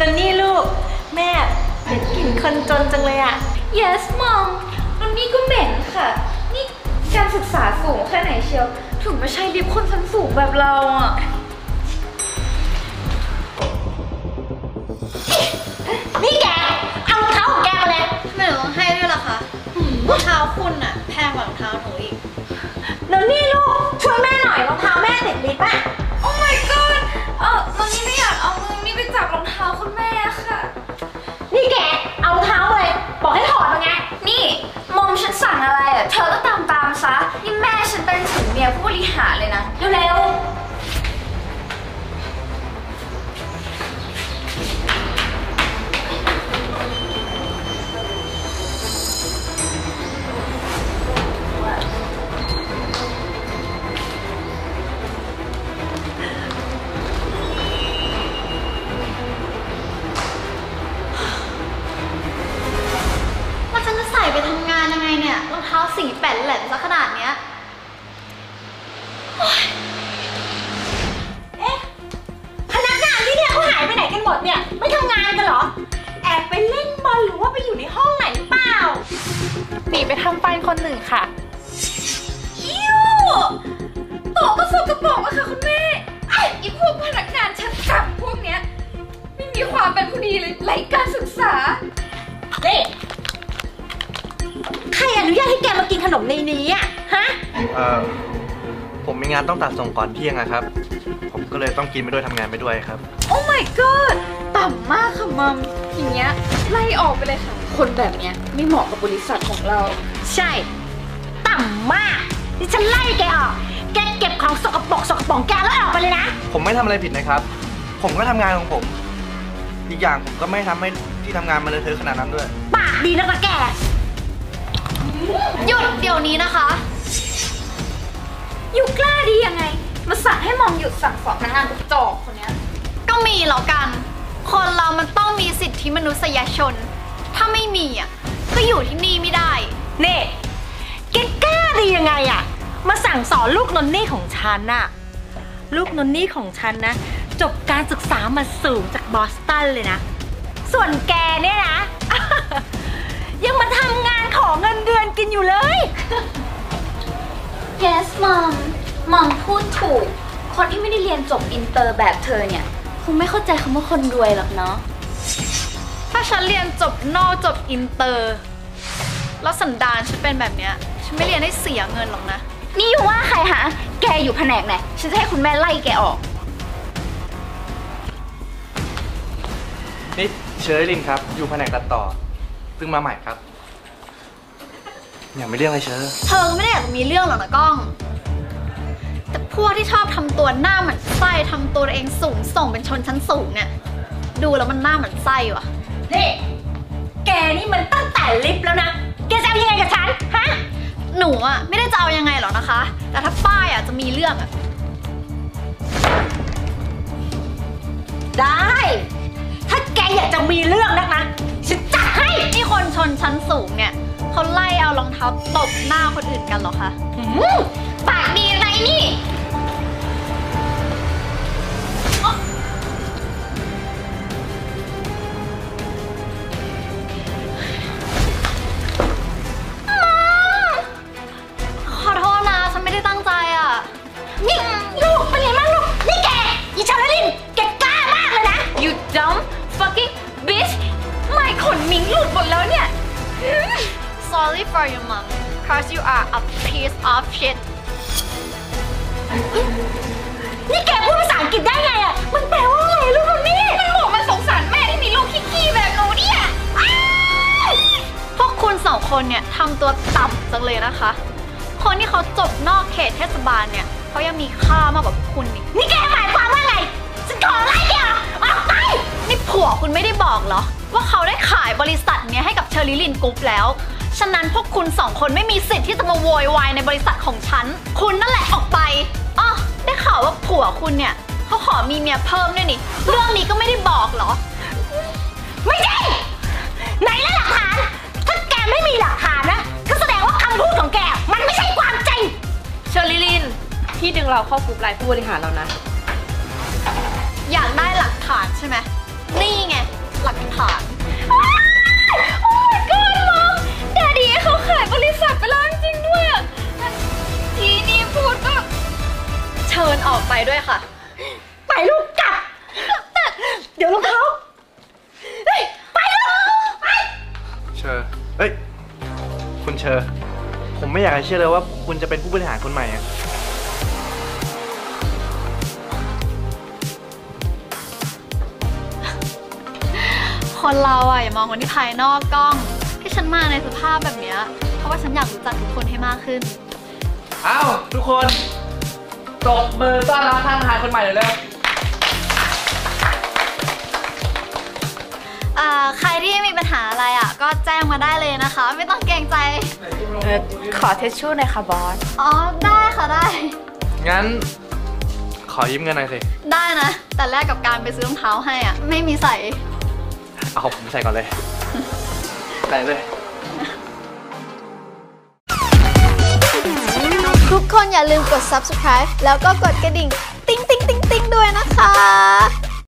นันนี่ลูก แม่เหม็นกลิ่นคนจนจังเลยอะ yes mom แล้วนี่ก็เหม็นค่ะ นี่การศึกษาสูงแค่ไหนเชียว ถึงไม่ใช่ลิฟต์คนชั้นสูงแบบเราอะนี่แก เอารองเท้าของแกมาเลยทำไมหนูต้องให้ด้วยล่ะคะรองเท้าคุณอะแพงกว่ารองเท้าหนูอีกนันนี่ลูกช่วยแม่ คุณแม่ค่ะ นี่แกเอาเท้าเลยบอกให้ถอดมาไง นี่มอมฉันสั่งอะไรอะ เธอก็ตามตามซะ นี่แม่ฉันเป็นถึงเมียผู้บริหารเลยนะ เร็วๆ นแหลมซะขนาดเนี้ยพนักงานที่เนี่ยเขาหายไปไหนกันหมดเนี่ย ไม่ทำงานกันเหรอ แอบไปเล่นบอลหรือว่าไปอยู่ในห้องไหนหรือเปล่า หนีไปทำฟันคนหนึ่งค่ะๆอิ้วโตะก็สกปรกอะค่ะคุณแม่ไอ้อีพวกพนักงานชั้นต่ำพวกเนี้ย ไม่มีความเป็นผู้ดีเลยไร้การศึกษา นี่ใครอ นุญาตให้แกมากินขนมในนี้อะฮะ เอ่อผมมีงานต้องตัดส่งก่อนเที่ยงอะครับ ผมก็เลยต้องกินไปด้วยทำงานไปด้วยครับ โอ้ my god ต่ำมากค่ะมัมอย่างเงี้ยไล่ออกไปเลยค่ะ คนแบบเนี้ยไม่เหมาะกับบริษัทของเรา ใช่ ต่ำมากนี่ฉันไล่แกออก แกเก็บของสกปรกสกปรกแกแล้วออกไปเลยนะ ผมไม่ทำอะไรผิดนะครับ ผมก็ทำงานของผม อีกอย่างผมก็ไม่ทำให้ที่ทำงานมันเลอะเทอะขนาดนั้นด้วย ปากดีนะกะแก หยุดเดี๋ยวนี้นะคะ อยู่กล้าดียังไง มาสั่งให้มอมหยุดสั่งสอนพนักงานกระจอกคนเนี้ยก็มีแล้วกัน คนเรามันต้องมีสิทธิมนุษยชน ถ้าไม่มีอะก็อยู่ที่นี่ไม่ได้นี่แกกล้าดียังไงอะมาสั่งสอนลูกนนนี่ของฉันน่ะ ลูกนนนี่ของฉันนะ จบการศึกษามาสูงจากบอสตันเลยนะ ส่วนแกเนี่ยนะ ยังมาทำงาน ขอเงินเดือนกินอยู่เลย yes mom mom พูดถูก คนที่ไม่ได้เรียนจบอินเตอร์แบบเธอเนี่ย คงไม่เข้าใจคำว่าคนรวยหรอกเนาะ ถ้าฉันเรียนจบนอกจบอินเตอร์ แล้วสันดานฉันเป็นแบบเนี้ย ฉันไม่เรียนให้เสียเงินหรอกนะ นี่อยู่ว่าใครหาแกอยู่แผนกไหน ฉันจะให้คุณแม่ไล่แกออก นี่เชอร์ลินครับ อยู่แผนกตัดต่อเพิ่งมาใหม่ครับ อย่าไม่เรื่องเลยเชอร์เธอก็ไม่ได้อยากจะมีเรื่องหรอกนะก้อง แต่พวกที่ชอบทำตัวหน้าเหมือนไส้ทำตัวเองสูงส่งเป็นชนชั้นสูงเนี่ย ดูแล้วมันหน้าเหมือนไส้ว่ะ นี่แกนี่มันตั้งแต่ลิฟต์แล้วนะ แกจะเอายังไงกับฉัน ฮะ หนูอะไม่ได้จะเอายังไงหรอกนะคะ แต่ถ้าป้ายอะจะมีเรื่องอะได้ ถ้าแกอยากจะมีเรื่องนักนะ ฉันจัดให้ นี่คนชนชั้นสูงเนี่ยเขาไล่ เอารองเท้าตบหน้าคนอื่นกันเหรอคะหืมปากดีอะไรนี่ ขอโทษนะ ฉันไม่ได้ตั้งใจอะนี่ลูกเป็นไงบ้างลูก นี่แกอีชาลลิน แกกล้ามากเลยนะ you dumb fucking bitch ไม่ขนมิงหลุดหมดแล้วเนี่ย sorry for your mom cause you are a piece of shit นี่แกพูดภาษาอังกฤษได้ไงอะ มันแปลว่าอะไรลูกนี่มันบอกมันสงสารแม่ที่มีลูกขี้ๆแบบหนูเนี่ยพวกคุณสองคนเนี่ยทำตัวต่ำจังเลยนะคะ คนที่เขาจบนอกเขตเทศบาลเนี่ยเขายังมีค่ามากกว่าพวกคุณอีกนี่แกหมายความว่าไง ฉันขอไล่แกออกออกไป นี่ผัวคุณไม่ได้บอกเหรอ ว่าเขาได้ขายบริษัทเนี้ยให้กับเชอริลินกรุ๊ปแล้ว ฉะนั้นพวกคุณสองคนไม่มีสิทธิ์ที่จะมาโวยวายในบริษัทของฉัน คุณนั่นแหละออกไปอ๋อได้ข่าวว่าผัวคุณเนี่ยเขาขอมีเมียเพิ่มด้วยนี่ เรื่องนี้ก็ไม่ได้บอกเหรอ ไม่จริงไหนล่ะหลักฐาน ถ้าแกไม่มีหลักฐานนะก็แสดงว่าคำพูดของแก มันไม่ใช่ความจริง เชอร์ลิลิน พี่ดึงเราเข้ากลุ่มไลน์ผู้บริหารแล้วนะ อยากได้หลักฐานใช่ไหม นี่ไง หลักฐาน คุณเชอร์ ผมไม่อยากจะเชื่อเลยว่าคุณจะเป็นผู้บริหารคนใหม่อะคนเราอะอย่ามองคนที่ภายนอกกล้อง ที่ฉันมาในสภาพแบบเนี้ยเพราะว่าฉันอยากรู้จักทุกคนให้มากขึ้น อ้าวทุกคนตบมือต้อนรับท่านประธานคนใหม่เลยเร็ว ใครที่มีปัญหาอะไรอะ ก็แจ้งมาได้เลยนะคะ ไม่ต้องเกรงใจเออขอเทชชู่หน่อยค่ะบอส อ๋อ ได้ค่ะได้ งั้น ขอยืมเงินหน่อยสิ ได้นะ แต่แลกกับการไปซื้อรองเท้าให้อะ ไม่มีใส่ เอาผมใส่ก่อนเลยใส่เลยทุกคนอย่าลืมกด subscribe แล้วก็กดกระดิ่ง ติ๊งติ๊งติ๊งติ๊งด้วยนะคะ